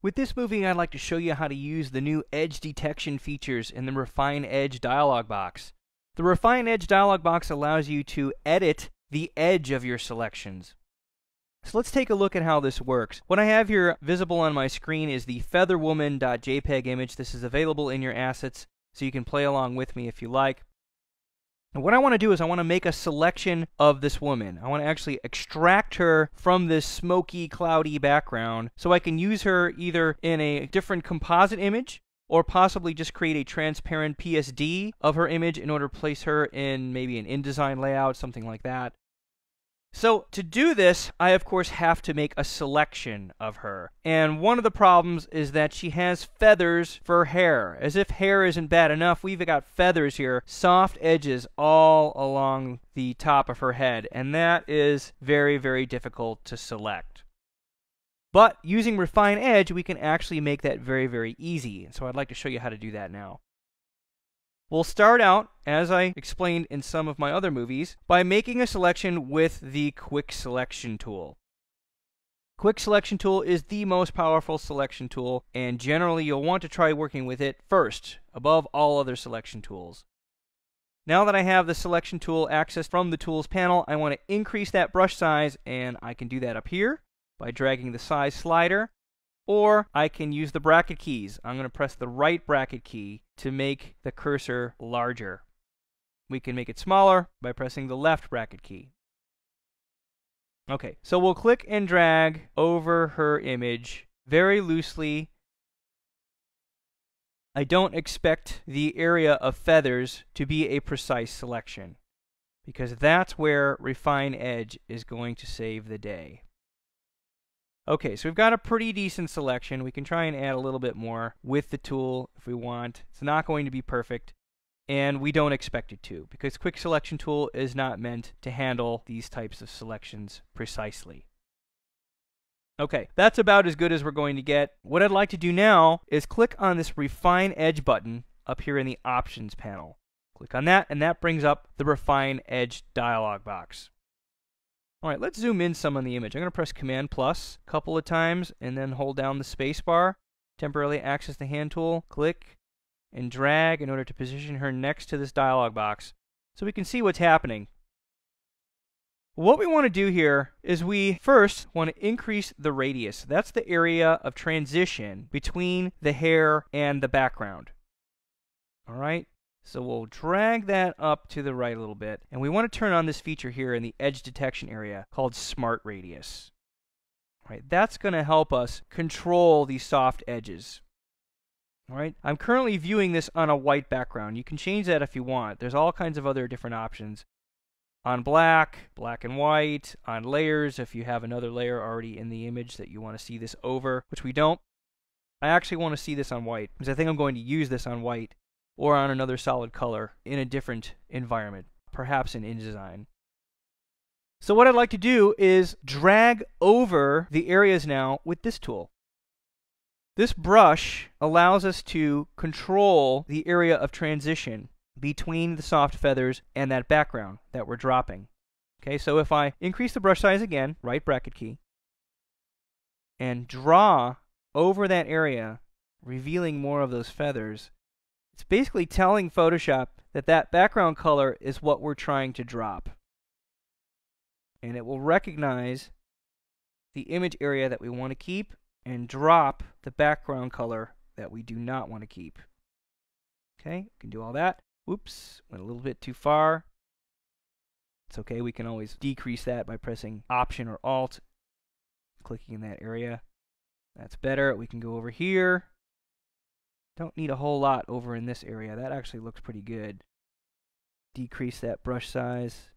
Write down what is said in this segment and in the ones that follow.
With this movie, I'd like to show you how to use the new edge detection features in the Refine Edge dialog box. The Refine Edge dialog box allows you to edit the edge of your selections. So let's take a look at how this works. What I have here visible on my screen is the featherwoman.jpg image. This is available in your assets, so you can play along with me if you like. And what I want to do is I want to make a selection of this woman. I want to actually extract her from this smoky, cloudy background so I can use her either in a different composite image or possibly just create a transparent PSD of her image in order to place her in maybe an InDesign layout, something like that. So to do this, I of course have to make a selection of her. And one of the problems is that she has feathers for hair. As if hair isn't bad enough, we've got feathers here, soft edges all along the top of her head. And that is very, very difficult to select. But using Refine Edge, we can actually make that very, very easy. So I'd like to show you how to do that now. We'll start out, as I explained in some of my other movies, by making a selection with the Quick Selection tool. Quick Selection tool is the most powerful selection tool, and generally you'll want to try working with it first, above all other selection tools. Now that I have the selection tool accessed from the tools panel, I want to increase that brush size, and I can do that up here by dragging the size slider or I can use the bracket keys. I'm going to press the right bracket key to make the cursor larger. We can make it smaller by pressing the left bracket key. Okay, so we'll click and drag over her image very loosely. I don't expect the area of feathers to be a precise selection because that's where Refine Edge is going to save the day. Okay, so we've got a pretty decent selection. We can try and add a little bit more with the tool if we want. It's not going to be perfect, and we don't expect it to, because Quick Selection Tool is not meant to handle these types of selections precisely. Okay, that's about as good as we're going to get. What I'd like to do now is click on this Refine Edge button up here in the Options panel. Click on that, and that brings up the Refine Edge dialog box. All right, let's zoom in some on the image. I'm going to press Command plus a couple of times and then hold down the space bar. Temporarily access the hand tool, click, and drag in order to position her next to this dialog box so we can see what's happening. What we want to do here is we first want to increase the radius. That's the area of transition between the hair and the background. All right, so we'll drag that up to the right a little bit. And we want to turn on this feature here in the edge detection area called Smart Radius. All right, that's going to help us control these soft edges. All right, I'm currently viewing this on a white background. You can change that if you want. There's all kinds of other different options. On black, black and white, on layers, if you have another layer already in the image that you want to see this over, which we don't. I actually want to see this on white because I think I'm going to use this on white or on another solid color in a different environment, perhaps in InDesign. So what I'd like to do is drag over the areas now with this tool. This brush allows us to control the area of transition between the soft feathers and that background that we're dropping. Okay, so if I increase the brush size again, right bracket key, and draw over that area, revealing more of those feathers, it's basically telling Photoshop that that background color is what we're trying to drop. And it will recognize the image area that we want to keep and drop the background color that we do not want to keep. Okay, we can do all that. Oops, went a little bit too far. It's okay, we can always decrease that by pressing Option or Alt, clicking in that area. That's better. We can go over here don't need a whole lot over in this area. That actually looks pretty good. Decrease that brush size.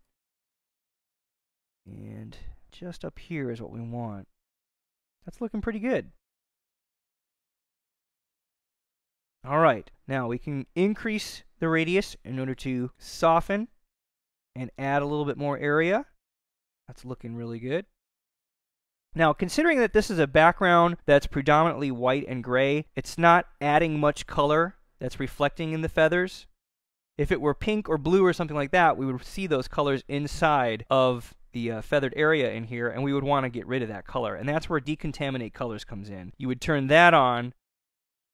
And just up here is what we want. That's looking pretty good. Alright, now we can increase the radius in order to soften and add a little bit more area. That's looking really good. Now, considering that this is a background that's predominantly white and gray, it's not adding much color that's reflecting in the feathers. If it were pink or blue or something like that, we would see those colors inside of the uh, feathered area in here, and we would want to get rid of that color. And that's where decontaminate colors comes in. You would turn that on,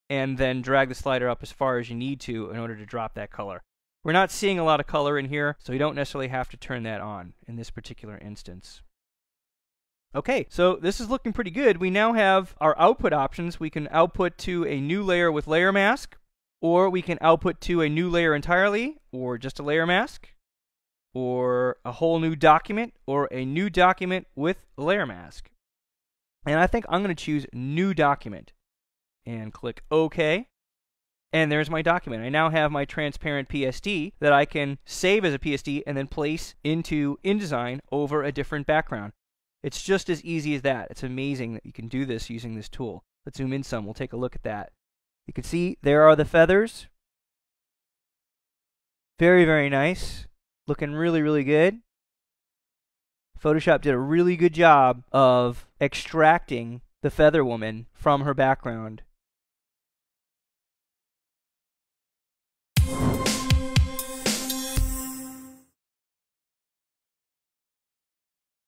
and then drag the slider up as far as you need to in order to drop that color. We're not seeing a lot of color in here, so you don't necessarily have to turn that on in this particular instance. Okay, so this is looking pretty good. We now have our output options. We can output to a new layer with layer mask, or we can output to a new layer entirely, or just a layer mask, or a whole new document, or a new document with layer mask. And I think I'm going to choose new document and click OK. And there's my document. I now have my transparent PSD that I can save as a PSD and then place into InDesign over a different background. It's just as easy as that. It's amazing that you can do this using this tool. Let's zoom in some. We'll take a look at that. You can see there are the feathers. Very, very nice. Looking really, really good. Photoshop did a really good job of extracting the feather woman from her background